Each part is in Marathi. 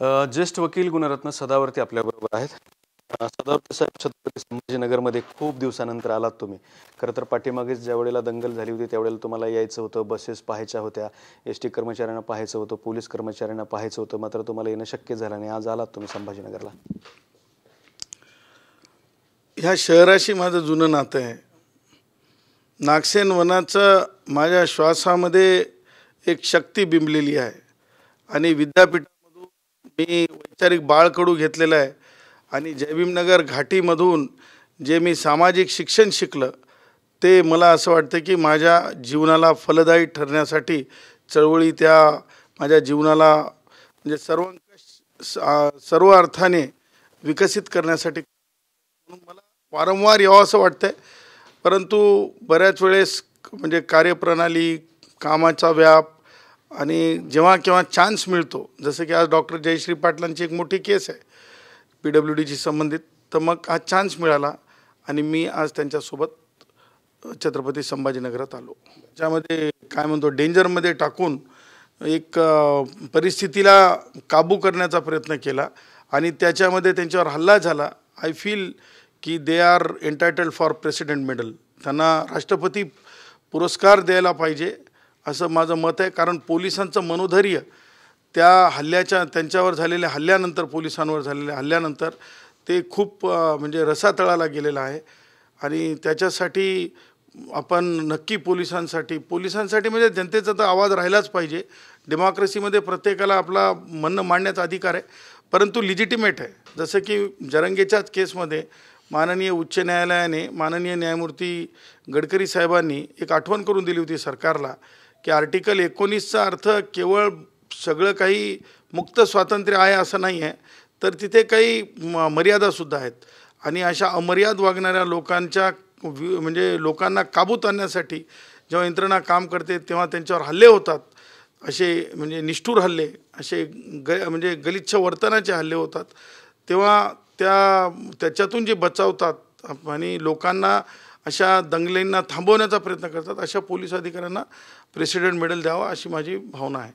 ज्येष्ठ वकील गुणरत्न सदावर्ती आपल्याबरोबर आहेत. सदावर्ती साहेब छत्रपती संभाजीनगरमध्ये खूप दिवसानंतर आलात तुम्ही. खरं तर पाठीमागेच ज्या वेळेला दंगल झाली होती त्यावेळेला तुम्हाला यायचं होतं बसेस पाहायच्या होत्या एस टी कर्मचाऱ्यांना पाहायचं होतं पोलीस कर्मचाऱ्यांना पाहायचं होतं मात्र तुम्हाला येणं शक्य झालं नाही. आज आलात तुम्ही संभाजीनगरला. ह्या शहराशी माझं जुनं नातं आहे. नागसेन वनाचं माझ्या श्वासामध्ये एक शक्ती बिंबलेली आहे. आणि विद्यापीठ मी वैचारिक बाळकडू घेतलेलं आहे. आणि जयभीमनगर घाटीमधून जे मी सामाजिक शिक्षण शिकलं ते मला असं वाटतं की माझ्या जीवनाला फलदायी ठरण्यासाठी चळवळी त्या माझ्या जीवनाला म्हणजे सर्वंकष सर्व अर्थाने विकसित करण्यासाठी म्हणून मला वारंवार यावं असं वाटतं आहे परंतु बऱ्याच वेळेस म्हणजे कार्यप्रणाली कामाचा व्याप आणि जेव्हा केव्हा चान्स मिळतो जसं की आज डॉक्टर जयश्री पाटलांची एक मोठी केस आहे पी डब्ल्यू डीशी संबंधित तर मग हा चान्स मिळाला आणि मी आज त्यांच्यासोबत छत्रपती संभाजीनगरात आलो. ज्यामध्ये काय म्हणतो डेंजरमध्ये टाकून एक परिस्थितीला काबू करण्याचा प्रयत्न केला आणि त्याच्यामध्ये त्यांच्यावर हल्ला झाला. आय फील की they are entitled for president medal त्यांना राष्ट्रपती पुरस्कार द्यायला पाहिजे. असं माझं मत आहे. कारण पोलिसांचं मनोधैर्य त्या हल्ल्याच्या त्यांच्यावर झालेल्या हल्ल्यानंतर पोलिसांवर झालेल्या हल्ल्यानंतर ते खूप म्हणजे रसातळाला गेलेलं आहे. आणि त्याच्यासाठी आपण नक्की पोलिसांसाठी पोलिसांसाठी म्हणजे जनतेचा तर आवाज राहिलाच पाहिजे. डेमोक्रेसीमध्ये प्रत्येकाला आपला म्हणणं मांडण्याचा अधिकार आहे. परंतु लिजिटिमेट आहे. जसं की जरंगेच्याच केसमध्ये माननीय उच्च न्यायालयाने माननीय न्यायमूर्ती गडकरी साहेबांनी एक आठवण करून दिली होती सरकारला. की आर्टिकल एकोणीसचा अर्थ केवळ सगळं काही मुक्त स्वातंत्र्य आहे असं नाही आहे तर तिथे काही म मर्यादासुद्धा आहेत. आणि अशा अमर्याद वागणाऱ्या लोकांच्या म्हणजे लोकांना काबूत आणण्यासाठी जेव्हा यंत्रणा काम करते तेव्हा त्यांच्यावर हल्ले होतात. असे म्हणजे निष्ठूर हल्ले असे ग म्हणजे गलिच्छ वर्तनाचे हल्ले होतात. तेव्हा त्या त्याच्यातून जे बचावतात आणि लोकांना अशा दंगलींना थांबवण्याचा प्रयत्न करतात अशा पोलीस अधिकाऱ्यांना प्रेसिडेंट मेडल द्यावा अशी माझी भावना आहे.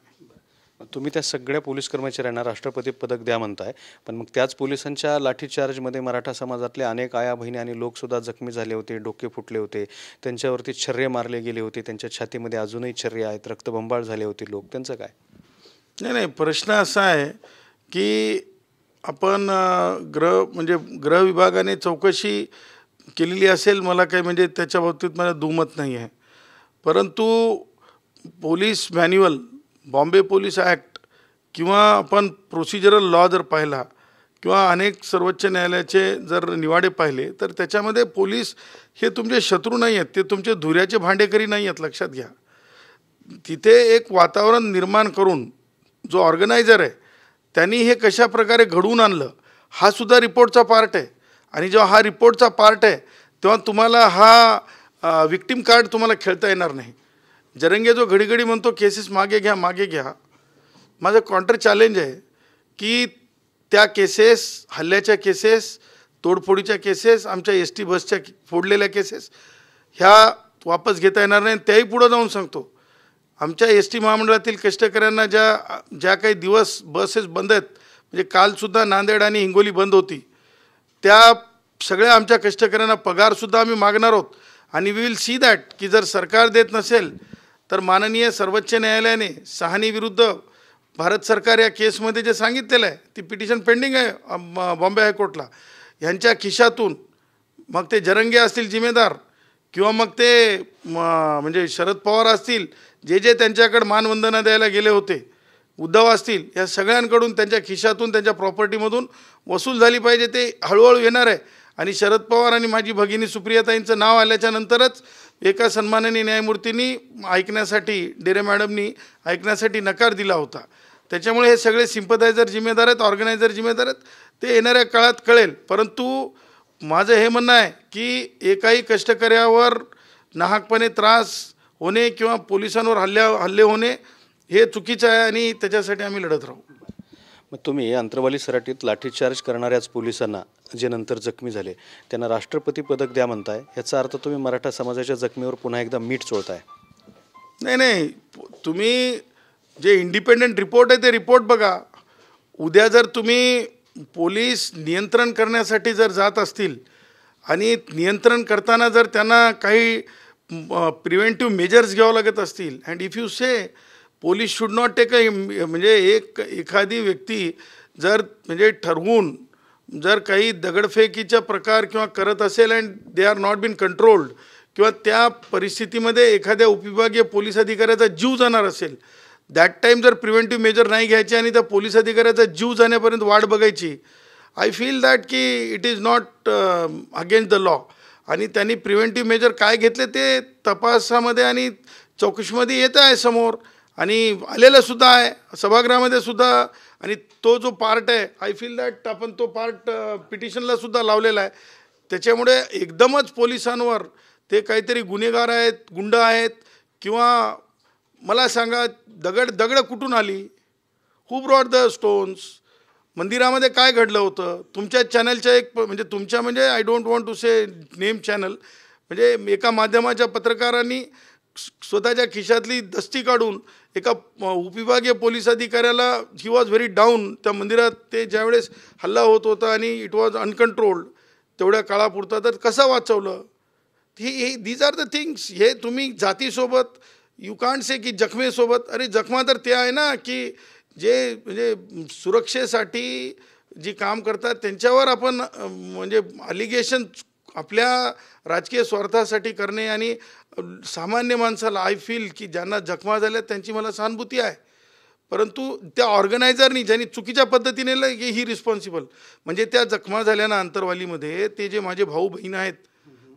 तुम्ही त्या सगळ्या पोलीस कर्मचाऱ्यांना राष्ट्रपती पदक द्या म्हणताय पण मग त्याच पोलिसांच्या लाठीचार्जमध्ये मराठा समाजातले अनेक आया बहिणी आणि लोक सुद्धा जखमी झाले होते डोके फुटले होते त्यांच्यावरती छर्रे मारले गेले होते त्यांच्या छातीमध्ये अजूनही छर्रे आहेत रक्तबंबाळ झाले होते लोक त्यांचं काय? नाही नाही प्रश्न असा आहे की आपण गृह म्हणजे गृह विभागाने चौकशी केलेली असेल मला काही म्हणजे त्याच्या बाबतीत मला दुमत नाही आहे परंतु police manual Bombay police act किंवा आपण प्रोसिजरल लॉ जर पाहिला किंवा अनेक सर्वोच्च न्यायालयाचे जर निवाडे पाहिले तर त्याच्यामध्ये पोलीस हे तुमचे शत्रू नाही आहेत ते तुमचे धुऱ्याचे भांडेकरी नाही आहेत लक्षात घ्या. तिथे एक वातावरण निर्माण करून जो ऑर्गनायझर आहे त्यांनी हे कशा प्रकारे घडवून आणलं हा सुद्धा रिपोर्टचा पार्ट आहे. आणि जेव्हा हा रिपोर्टचा पार्ट आहे तेव्हा तुम्हाला हा विक्टीम कार्ड तुम्हाला खेळता येणार नाही. जरंगे जो घडीघडी म्हणतो केसेस मागे घ्या मागे घ्या. माझं कॉन्ट्र चॅलेंज आहे की त्या केसेस हल्ल्याच्या केसेस तोडफोडीच्या केसेस आमच्या एस टी बसच्या फोडलेल्या केसेस ह्या वापस घेता येणार नाही. त्याही पुढं जाऊन सांगतो. आमच्या एस टी महामंडळातील कष्टकऱ्यांना ज्या ज्या काही दिवस बसेस बंद आहेत म्हणजे कालसुद्धा नांदेड आणि हिंगोली बंद होती. त्या सगळ्या आमच्या कष्टकऱ्यांना पगारसुद्धा आम्ही मागणार आहोत. आणि वी विल सी दॅट की जर सरकार देत नसेल तर माननीय सर्वोच्च न्यायालयाने सहानी विरुद्ध भारत सरकार या केसमध्ये जे सांगितलेलं आहे ती पिटिशन पेंडिंग आहे बॉम्बे हायकोर्टला. ह्यांच्या खिशातून मग ते जरंगे असतील जिम्मेदार किंवा मग ते म्हणजे शरद पवार असतील जे जे त्यांच्याकडे मानवंदना द्यायला गेले होते उद्धव असतील या सगळ्यांकडून त्यांच्या खिशातून त्यांच्या प्रॉपर्टीमधून वसूल झाली पाहिजे ते हळूहळू येणार आहे. आणि शरद पवार आणि माझी भगिनी सुप्रियाताईंचं नाव आल्याच्या नंतरच एका सन्माननीय न्यायमूर्तींनी ऐकण्यासाठी डेरे मॅडमनी ऐकण्यासाठी नकार दिला होता. त्याच्यामुळे हे सगळे सिम्पथायझर जिम्मेदार आहेत ऑर्गनायझर जिम्मेदार आहेत ते येणाऱ्या काळात कळेल. परंतु माझं हे म्हणणं आहे की एकाही कष्टकऱ्यावर नाहकपणे त्रास होणे किंवा पोलिसांवर हल्ल्या हल्ले होणे हे चुकीचं आहे आणि त्याच्यासाठी आम्ही लढत राहू. मग तुम्ही अंतरवाली सराटीत लाठीचार्ज करणाऱ्याच पोलिसांना जे नंतर जखमी झाले त्यांना राष्ट्रपती पदक द्या म्हणताय याचा अर्थ तुम्ही मराठा समाजाच्या जखमीवर पुन्हा एकदा मीठ चोळताय. नाही नाही. तुम्ही जे इंडिपेंडंट रिपोर्ट आहे ते रिपोर्ट बघा. उद्या जर तुम्ही पोलीस नियंत्रण करण्यासाठी जर जात असतील आणि नियंत्रण करताना जर त्यांना काही प्रिव्हेंटिव्ह मेजर्स घ्यावं लागत असतील and if you say police should not take a म्हणजे एक एखादी व्यक्ती जर म्हणजे ठरवून जर काही दगडफेकीचा प्रकार किंवा करत असेल and they are not been controlled किंवा त्या परिस्थितीमध्ये एखाद्या उपविभागीय पोलीस अधिकाऱ्याचा जीव जाणार असेल दॅट टाईम जर प्रिव्हेंटिव्ह मेजर नाही घ्यायचे आणि त्या पोलीस अधिकाऱ्याचा जीव जाण्यापर्यंत वाट बघायची आय फील दॅट की it is not against the law आणि त्यांनी प्रिव्हेंटिव्ह मेजर काय घेतले ते तपासामध्ये आणि चौकशीमध्ये येत आहे समोर. आणि आलेलं सुद्धा आहे. सभागृहामध्ये सुद्धा आणि तो जो पार्ट आहे आय फील दॅट आपण तो पार्ट पिटिशनला सुद्धा लावलेला आहे. त्याच्यामुळे एकदमच पोलिसांवर ते काहीतरी गुन्हेगार आहेत गुंड आहेत किंवा मला सांगा दगड दगड कुठून आली? हू ब्रॉड द स्टोन्स मंदिरामध्ये काय घडलं होतं? तुमच्या चॅनलच्या एक प- म्हणजे तुमच्या म्हणजे I don't want to say name channel म्हणजे एका माध्यमाच्या पत्रकारांनी स्वतःच्या खिशातली दस्ती काढून एका उपविभागीय पोलीस अधिकाऱ्याला ही वॉज व्हेरी डाऊन त्या मंदिरात ते ज्यावेळेस हल्ला होत होता आणि इट वॉज अनकंट्रोल्ड तेवढ्या काळापुरता तर कसं वाचवलं? ही दीज आर द थिंग्स हे तुम्ही जातीसोबत यू कांट से की जखमेसोबत. अरे जखमा तर ते आहे ना की जे म्हणजे सुरक्षेसाठी जी काम करतात त्यांच्यावर आपण म्हणजे अलिगेशन आपल्या राजकीय स्वार्थासाठी करणे आणि सामान्य माणसाला आय फील की ज्यांना जखमा झाल्या त्यांची मला सहानुभूती आहे. परंतु त्या ऑर्गनायझरनी ज्यांनी चुकीच्या पद्धतीने ल- ही रिस्पॉन्सिबल म्हणजे त्या जखमा झाल्यानं अंतरवालीमध्ये ते जे माझे भाऊ बहीण आहेत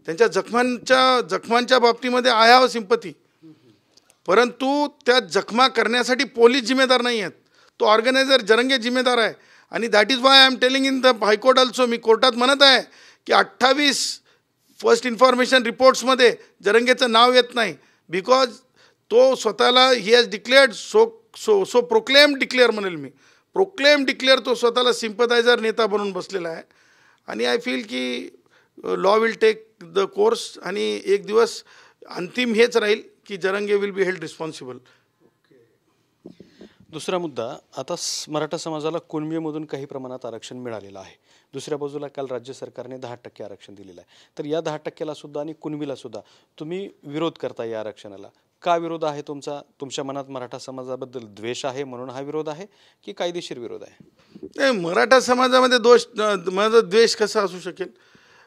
त्यांच्या जखमांच्या जखमांच्या बाबतीमध्ये आय हॅव सिंपती परंतु त्या जखमा करण्यासाठी पोलीस जिम्मेदार नाही आहेत. तो ऑर्गनायझर जरंगे जिम्मेदार आहे. आणि that is why I am telling in the high court also मी कोर्टात म्हणत आहे की अठ्ठावीस फर्स्ट इन्फॉर्मेशन रिपोर्ट्समध्ये जरंगेचं नाव येत नाही. बिकॉज तो स्वतःला he has declared so so so proclaim declare म्हणेल मी. प्रोक्लेम डिक्लेअर तो स्वतःला सिम्पदायझर नेता बनून बसलेला आहे. आणि आय फील की law will take the course आणि एक दिवस अंतिम हेच राहील की Jarange will be held responsible दुसरा मुद्दा आता स- मराठा समाजाला कुणबीमधून काही प्रमाणात आरक्षण मिळालेलं आहे? दुसऱ्या बाजूला काल राज्य सरकारने दहा टक्के आरक्षण दिलेलं आहे. तर या दहा टक्क्याला सुद्धा आणि कुणबीला सुद्धा तुम्ही विरोध करता या आरक्षणाला. का विरोध आहे तुमचा? तुमच्या मनात मराठा समाजाबद्दल द्वेष आहे म्हणून हा विरोध आहे की कायदेशीर विरोध आहे? मराठा समाजामध्ये दोष माझा द्वेष कसा असू शकेल?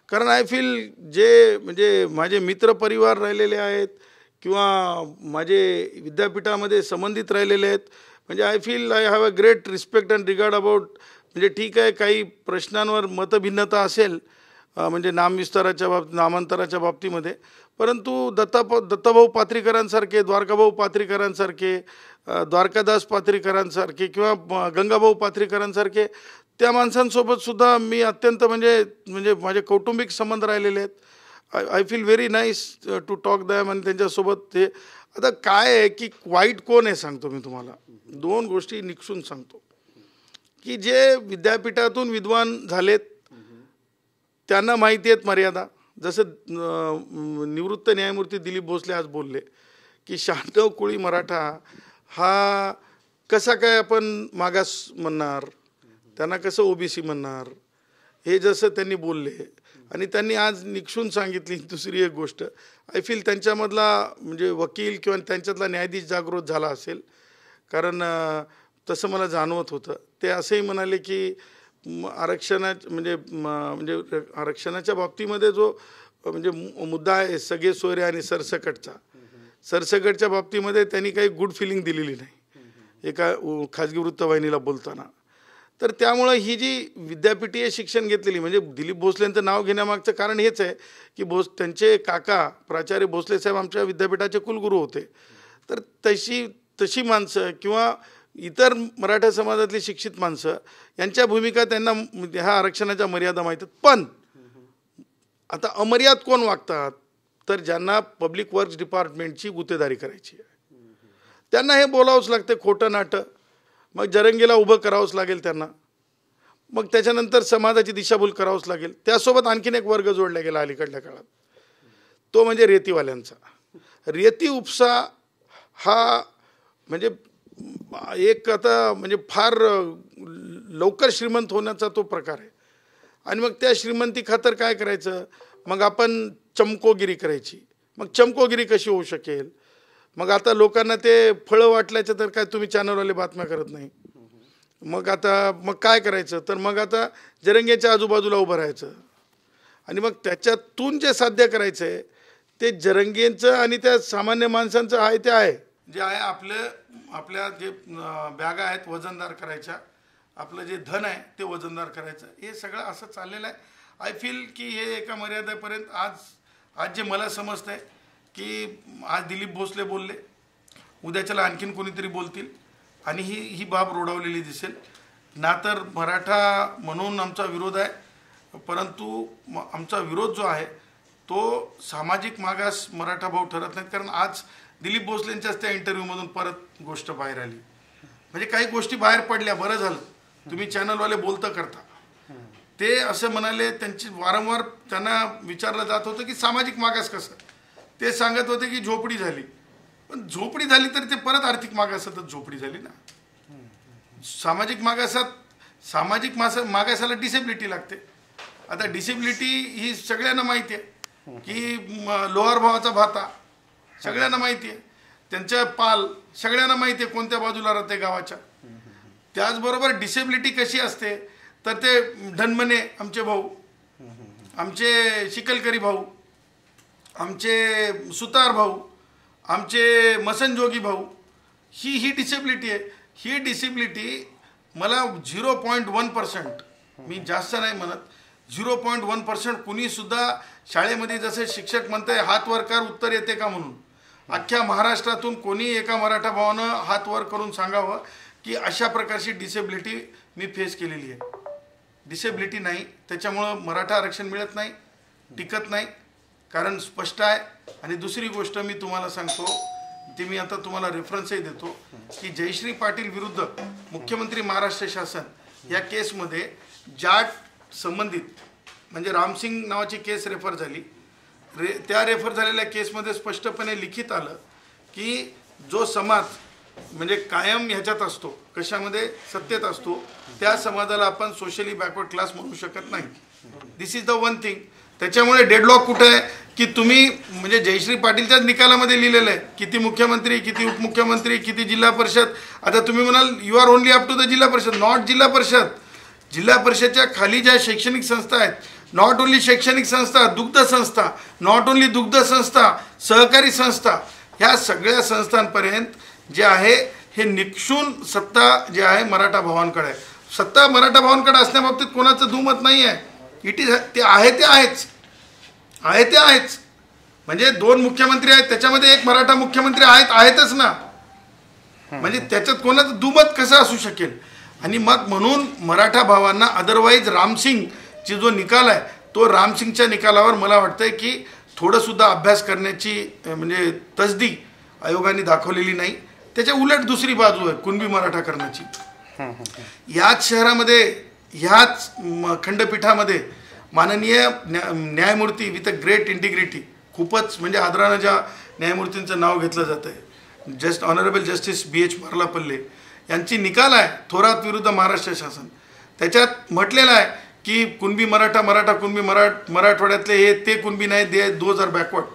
कारण आय फील जे म्हणजे माझे मित्र परिवार राहिलेले आहेत किंवा माझे विद्यापीठामध्ये संबंधित राहिलेले आहेत म्हणजे I feel I have a great respect and regard about म्हणजे ठीक आहे काही प्रश्नांवर मतभिन्नता असेल म्हणजे नामविस्ताराच्या बाब नामांतराच्या बाबतीमध्ये. परंतु दत्ता दत्ताभाऊ पात्रीकरांसारखे द्वारकाभाऊ पात्रीकरांसारखे द्वारकादास पात्रीकरांसारखे किंवा गंगाभाऊ पात्रीकरांसारखे त्या माणसांसोबतसुद्धा मी अत्यंत म्हणजे म्हणजे माझे कौटुंबिक संबंध राहिलेले आहेत. I I feel very nice to talk them आणि त्यांच्यासोबत ते आता काय आहे की वाईट कोण आहे सांगतो मी तुम्हाला. दोन गोष्टी निकसून सांगतो. की जे विद्यापीठातून विद्वान झालेत त्यांना माहिती आहेत मर्यादा. जसं निवृत्त न्यायमूर्ती दिलीप भोसले आज बोलले की शहाण्णव कोळी मराठा हा कसा काय आपण मागास म्हणणार? त्यांना कसं ओबीसी म्हणणार? हे जसं त्यांनी बोलले आणि त्यांनी आज निक्षून सांगितली दुसरी एक गोष्ट. आय फील त्यांच्यामधला म्हणजे वकील किंवा त्यांच्यातला न्यायाधीश जागृत झाला असेल. कारण तसं मला जाणवत होतं. ते असंही म्हणाले की म, आरक्षणा म्हणजे म, म्हणजे आरक्षणाच्या बाबतीमध्ये जो म्हणजे मु- मुद्दा आहे सगळे सोयरे आणि सरसकटचा. सरसकटच्या बाबतीमध्ये त्यांनी काही गुड फिलिंग दिलेली नाही. एका खाजगी वृत्तवाहिनीला बोलताना. तर त्यामुळं ही जी विद्यापीठीय शिक्षण घेतलेली म्हणजे दिलीप भोसलेंचं नाव घेण्यामागचं कारण हेच आहे की भोस त्यांचे काका प्राचार्य भोसले साहेब आमच्या विद्यापीठाचे कुलगुरू होते. तर तशी तशी माणसं किंवा इतर मराठा समाजातली शिक्षित माणसं यांच्या भूमिका त्यांना ह्या आरक्षणाच्या मर्यादा माहीत आहेत. पण आता अमर्याद कोण वागतात? तर ज्यांना पब्लिक वर्क्स डिपार्टमेंटची गुत्तेदारी करायची आहे. त्यांना हे बोलावंच लागते खोटं नाटं. मग जरंगीला उभं करावंच लागेल त्यांना. मग त्याच्यानंतर समाजाची दिशाभूल करावंच लागेल. त्यासोबत आणखीन एक वर्ग जोडला गेला अलीकडल्या काळात. तो म्हणजे रेतीवाल्यांचा. रेती उपसा हा म्हणजे एक आता म्हणजे फार लवकर श्रीमंत होण्याचा तो प्रकार आहे. आणि मग त्या श्रीमंती खातर काय करायचं? मग आपण चमकोगिरी करायची. मग चमकोगिरी कशी होऊ शकेल? मग आता लोकांना ते फळं वाटल्याचं तर काय तुम्ही चॅनलवाले बातम्या करत नाही. मग आता मग काय करायचं? तर मग आता जरंग्याच्या आजूबाजूला उभं राहायचं. आणि मग त्याच्यातून जे साध्य करायचं आहे ते जरंगेंचं आणि त्या सामान्य माणसांचं आहे ते आहे. जे आहे आपलं आपल्या जे बॅगा आहेत वजनदार करायच्या आपलं जे धन आहे ते वजनदार करायचं. हे सगळं असं चाललेलं आहे. आय फील की हे एका मर्यादेपर्यंत आज आज जे मला समजतं आहे की आज दिलीप भोसले बोलले. उद्याच्याला आणखीन कोणीतरी बोलतील. आणि ही ही बाब रोडवलेली दिसेल. ना तर मराठा म्हणून आमचा विरोध आहे. परंतु म- आमचा विरोध जो आहे तो सामाजिक मागास मराठा भाऊ ठरत नाहीत. कारण आज दिलीप भोसलेंच्याच त्या इंटरव्ह्यूमधून परत गोष्ट बाहेर आली. म्हणजे काही गोष्टी बाहेर पडल्या बरं झालं. तुम्ही चॅनलवाले बोलतं करता. ते असं म्हणाले त्यांची वारंवार त्यांना विचारलं जात होतं की सामाजिक मागास कसं? ते सांगत होते की झोपडी झाली. पण झोपडी झाली तर ते परत आर्थिक मागासातच झोपडी झाली ना. सामाजिक मागासात सामाजिक मास मागासाला डिसेबिलिटी लागते. आता डिसेबिलिटी ही सगळ्यांना माहिती आहे. की लोहार भावाचा भाता सगळ्यांना माहिती आहे. त्यांच्या पाल सगळ्यांना माहिती आहे कोणत्या बाजूला राहते गावाच्या. त्याचबरोबर डिसेबिलिटी कशी असते तर ते धनमने आमचे भाऊ आमचे शिकलकरी भाऊ आमचे सुतार भाऊ आमचे मसनजोगी भाऊ ही ही डिसेबिलिटी आहे. ही डिसेबिलिटी मला झिरो पॉईंट वन पर्सेंट मी जास्त नाही म्हणत झिरो पॉईंट वन पर्सेंट कुणीसुद्धा शाळेमध्ये जसे शिक्षक म्हणते हात वर कर उत्तर येते का? म्हणून. अख्ख्या महाराष्ट्रातून कोणी एका मराठा भावानं हात वर करून सांगावं की अशा प्रकारची डिसेबिलिटी मी फेस केलेली आहे. डिसेबिलिटी नाही त्याच्यामुळं मराठा आरक्षण मिळत नाही टिकत नाही. कारण स्पष्ट आहे. आणि दुसरी गोष्ट मी तुम्हाला सांगतो ती मी आता तुम्हाला रेफरन्सही देतो की जयश्री पाटील विरुद्ध मुख्यमंत्री महाराष्ट्र शासन या केसमध्ये जाट संबंधित म्हणजे रामसिंग नावाची केस रेफर झाली. रे त्या रेफर झालेल्या केसमध्ये स्पष्टपणे लिखित आलं की जो समाज म्हणजे कायम ह्याच्यात असतो कशामध्ये सत्तेत असतो त्या समाजाला आपण सोशली बॅकवर्ड क्लास म्हणू शकत नाही. This is the one thing त्याच्यामुळे डेडलॉक कुठं आहे? की तुम्ही म्हणजे जयश्री पाटीलच्याच निकालामध्ये लिहिलेलं आहे. किती मुख्यमंत्री किती उपमुख्यमंत्री किती जिल्हा परिषद. आता तुम्ही म्हणाल you are only up to the Zilla Parishad. Not जिल्हा परिषद. जिल्हा परिषदच्या खाली ज्या शैक्षणिक संस्था आहेत नॉट ओनली शैक्षणिक संस्था दुग्ध संस्था नॉट ओनली दुग्ध संस्था सहकारी संस्था ह्या सगळ्या संस्थांपर्यंत जे आहे हे निक्षून सत्ता जे आहे मराठा भावांकडे आहे. सत्ता मराठा भावांकडे असण्याबाबतीत कोणाचं दुमत नाही आहे इट इज ते आहे ते आहेच. आहे ते आहेच. म्हणजे दोन मुख्यमंत्री आहेत त्याच्यामध्ये एक मराठा मुख्यमंत्री आहेत आहेतच ना. म्हणजे त्याच्यात कोणाचं दुमत कसं असू शकेल? आणि मग म्हणून मराठा भावांना अदरवाईज रामसिंगची जो निकाल आहे तो रामसिंगच्या निकालावर मला वाटतंय की थोडंसुद्धा अभ्यास करण्याची म्हणजे तसदी आयोगाने दाखवलेली नाही. त्याच्या उलट दुसरी बाजू आहे कुणबी मराठा करण्याची. याच शहरामध्ये ह्याच खंडपीठामध्ये माननीय न्या न्यायमूर्ती विथ अ ग्रेट इंटिग्रिटी खूपच म्हणजे आदरानं ज्या न्यायमूर्तींचं नाव घेतलं जातं आहे just honourable justice B H Marlapalle यांची निकाल आहे थोरात विरुद्ध महाराष्ट्र शासन. त्याच्यात म्हटलेलं आहे की कुणबी मराठा मराठा कुणबी मराठ मराठवाड्यातले हे ते कुणबी नाही दे दो हजार बॅकवर्ड.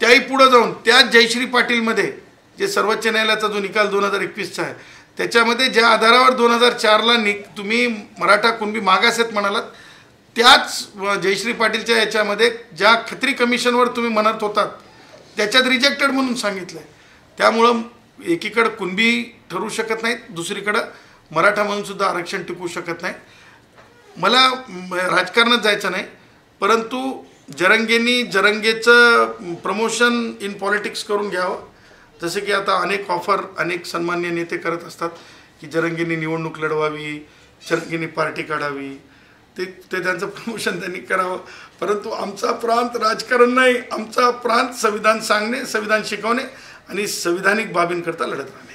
त्याही पुढं जाऊन त्याच जयश्री पाटीलमध्ये जे सर्वोच्च न्यायालयाचा जो निकाल दोन हजार एकवीसचा आहे त्याच्यामध्ये ज्या आधारावर दोन हजार चारला नि तुम्ही मराठा कुणबी मागास आहेत म्हणालात त्याच व जयश्री पाटीलच्या याच्यामध्ये ज्या खत्री कमिशनवर तुम्ही म्हणत होतात त्याच्यात रिजेक्टेड म्हणून सांगितलं आहे त्यामुळं एकीकडं कुणबी ठरू शकत नाहीत दुसरीकडं मराठा म्हणून सुद्धा आरक्षण टिकू शकत नाही मला राजकारणात जायचं नाही परंतु जरंगेंनी जरंगेचं प्रमोशन इन पॉलिटिक्स करून घ्यावं जसं की आता अनेक ऑफर अनेक सन्मान्य नेते करत असतात की जरंगेंनी निवडणूक लढवावी जरंगेंनी पार्टी काढावी. ते ते त्यांचं प्रमोशन त्यांनी करावं. परंतु आमचा प्रांत राजकारण नाही. आमचा प्रांत संविधान सांगणे संविधान शिकवणे आणि संविधानिक बाबींकरता लढत राहणे.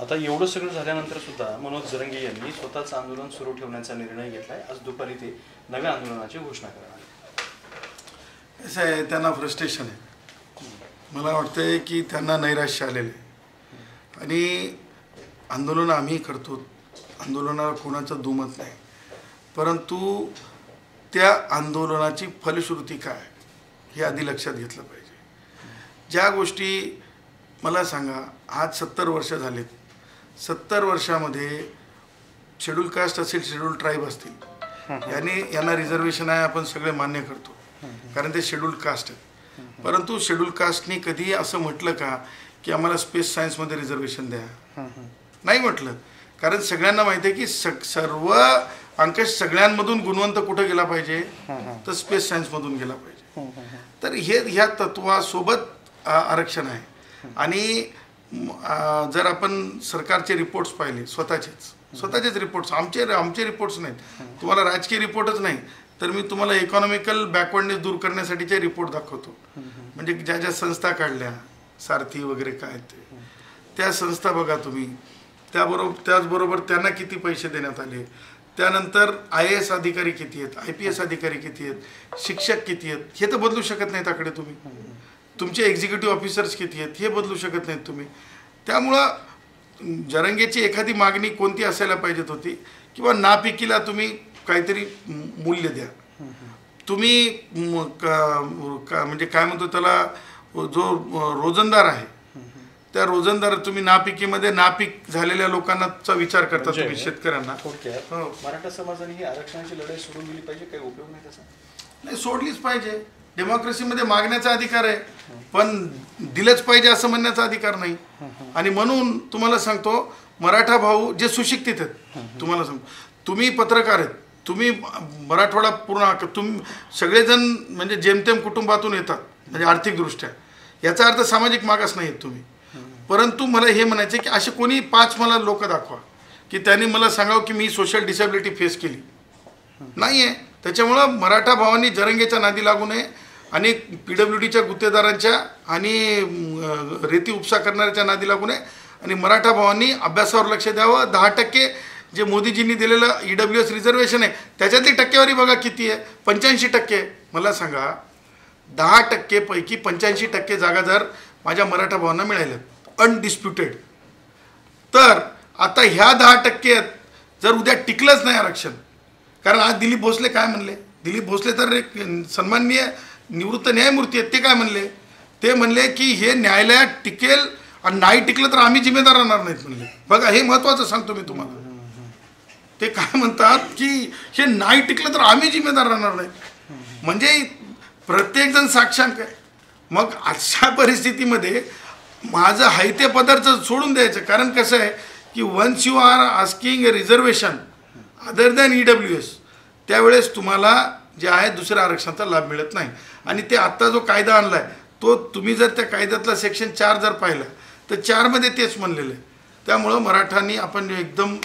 आता एवढं सगळं झाल्यानंतर सुद्धा मनोज जरंगे यांनी स्वतःच आंदोलन सुरू ठेवण्याचा निर्णय घेतलाय. आज दुपारी ते नव्या आंदोलनाची घोषणा करणार आहेत. असं आहे त्यांना फ्रस्ट्रेशन आहे. मला वाटतंय की त्यांना नैराश्य आलेलं आहे. आणि आंदोलन आम्ही करतो. आंदोलनाला कोणाचं दुमत नाही. परंतु त्या आंदोलनाची फलश्रुती काय हे आधी लक्षात घेतलं पाहिजे. ज्या गोष्टी मला सांगा आज सत्तर वर्ष झालेत. सत्तर वर्षामध्ये शेड्यूल कास्ट असेल शेड्यूल ट्राईब असतील. यांनी यांना रिझर्वेशन आहे आपण सगळे मान्य करतो. कारण ते शेड्यूल कास्ट आहेत. परंतु शेड्यूल कास्टनी कधी असं म्हटलं का की आम्हाला स्पेस सायन्समध्ये रिझर्वेशन द्या. नाही म्हटलं. कारण सगळ्यांना माहिती आहे की सर्व अंकश सगळ्यांमधून गुणवंत कुठं गेला पाहिजे तर स्पेस सायन्समधून गेला पाहिजे. तर हे ह्या तत्वासोबत आरक्षण आहे. आणि जर आपण सरकारचे रिपोर्ट्स पाहिले स्वतःचेच. स्वतःचेच रिपोर्ट्स आमचे आमचे रिपोर्ट्स नाहीत. तुम्हाला राजकीय रिपोर्टच नाही. तर मी तुम्हाला इकॉनॉमिकल बॅकवर्डनेस दूर करण्यासाठीचे रिपोर्ट दाखवतो. म्हणजे ज्या ज्या संस्था काढल्या सारथी वगैरे काय ते त्या संस्था बघा तुम्ही. त्याबरोबर त्याचबरोबर त्यांना किती पैसे देण्यात आले? त्यानंतर आय एस अधिकारी किती आहेत? आय पी एस अधिकारी किती आहेत? शिक्षक किती आहेत? हे तर बदलू शकत नाहीत आकडे तुम्ही. तुमचे एक्झिक्युटिव्ह ऑफिसर्स किती आहेत? हे बदलू शकत नाहीत तुम्ही. त्यामुळं जरंगेची एखादी मागणी कोणती असायला पाहिजेत होती? किंवा नापिकीला तुम्ही काहीतरी मूल्य द्या. तुम्ही म्हणजे काय म्हणतो त्याला जो रोजंदार आहे त्या रोजंदार तुम्ही नापिकीमध्ये नापीक झालेल्या लोकांनाचा विचार करता म्हणजे- तुम्ही शेतकऱ्यांना. हो. मराठा समाजाने ही आरक्षणाची लढाई सोडून दिली पाहिजे काही उपयोग नाही त्याचा? नाही सोडलीच पाहिजे. डेमोक्रेसीमध्ये मागण्याचा अधिकार आहे पण दिलंच पाहिजे असं म्हणण्याचा अधिकार नाही. आणि म्हणून तुम्हाला सांगतो मराठा भाऊ जे सुशिक्षित आहेत तुम्हाला सांगतो. तुम्ही पत्रकार आहेत तुम्ही मराठवाडा पूर्ण तुम सगळेजण म्हणजे जेमतेम कुटुंबातून येतात म्हणजे आर्थिकदृष्ट्या. याचा अर्थ सामाजिक मागास नाही आहेत तुम्ही. परंतु मला हे म्हणायचं की असे कोणी पाच मला लोक दाखवा की त्यांनी मला सांगावं की मी सोशल डिसेबिलिटी फेस केली. नाही आहे त्याच्यामुळं मराठा भावांनी जरंगेच्या नादी लागू नये आणि पी डब्ल्यू डीच्या गुत्तेदारांच्या आणि रेती उपसा करणाऱ्याच्या नादी लागू नये. आणि मराठा भावांनी अभ्यासावर लक्ष द्यावं. दहा टक्के जे मोदीजींनी दिलेलं ई डब्ल्यू एस रिझर्वेशन आहे त्याच्यातली टक्केवारी बघा किती आहे? पंच्याऐंशी टक्के. मला सांगा दहा टक्केपैकी पंच्याऐंशी टक्के जागा जर माझ्या मराठा भावांना मिळाल्या अनडिस्प्युटेड तर आता ह्या दहा टक्के जर उद्या टिकलंच नाही आरक्षण कारण आज दिलीप भोसले काय म्हणले? दिलीप भोसले तर एक सन्माननीय निवृत्त न्यायमूर्ती आहेत ते काय म्हणले? ते म्हणले की हे न्यायालयात टिकेल आणि नाही टिकलं तर आम्ही जिम्मेदार राहणार नाहीत म्हणले. बघा हे महत्त्वाचं सांगतो मी तुम्हाला. ते काय म्हणतात की हे नाही टिकलं तर आम्ही जिम्मेदार राहणार नाही. म्हणजे प्रत्येकजण साक्षांक आहे. मग अशा परिस्थितीमध्ये माझं हायते पदार्थ सोडून द्यायचं. कारण कसं आहे की once you are asking reservation other than E W S त्यावेळेस तुम्हाला जे आहे दुसऱ्या आरक्षणाचा लाभ मिळत नाही. आणि ते आत्ता जो कायदा आणला आहे तो तुम्ही जर त्या कायद्यातला सेक्शन चार जर पाहिला तर चारमध्ये तेच म्हणलेलं आहे. त्यामुळं मराठांनी आपण एकदम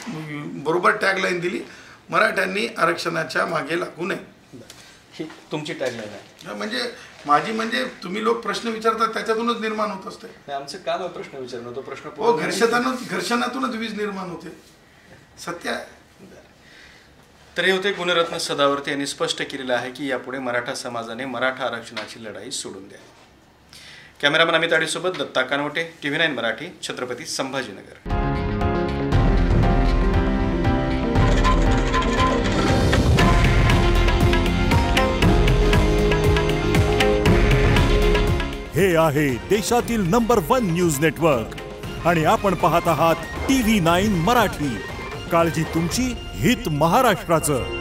बरोबर टॅगलाईन दिली. मराठ्यांनी आरक्षणाच्या मागे लागू नये. ही तुमची टॅगलाईन आहे. म्हणजे माझी म्हणजे तुम्ही लोक प्रश्न विचारतात त्याच्यातूनच निर्माण होत असते. आमचं काम आहे प्रश्न विचारणं तो प्रश्न हो घर्षणातून घर्षणातूनच वीज निर्माण होते. सत्य आहे. तर हे होते गुणरत्न सदावर्ती यांनी स्पष्ट केलेलं आहे की यापुढे मराठा समाजाने मराठा आरक्षणाची लढाई सोडून द्या. Cameraman Amit आडीसोबत Datta Kanwate T V nine Marathi Chhatrapati Sambhajinagar. हे आहे देशातील नंबर वन न्यूज नेटवर्क. आणि आपण पाहत आहात टी व्ही नाईन मराठी. काळजी तुमची हित महाराष्ट्राचं.